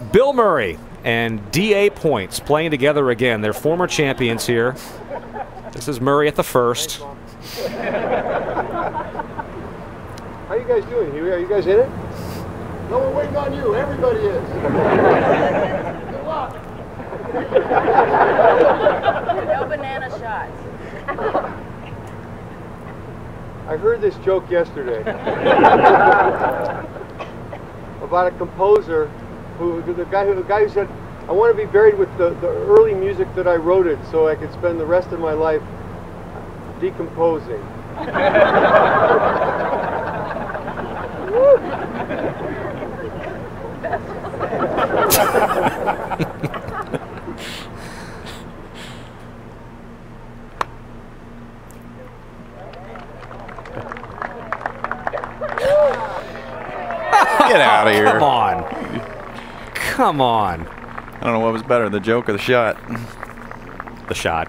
Bill Murray and DA Points playing together again. They're former champions here. This is Murray at the first. How you guys doing, Huey? Are you guys in it? No, we're waiting on you. Everybody is. Good luck. No banana shots. I heard this joke yesterday about a composer who, the guy who, the guy who said, "I want to be buried with the, the early music that I wrote it, so I could spend the rest of my life decomposing." Get out of here. Come on. Come on. I don't know what was better, the joke or the shot. The shot.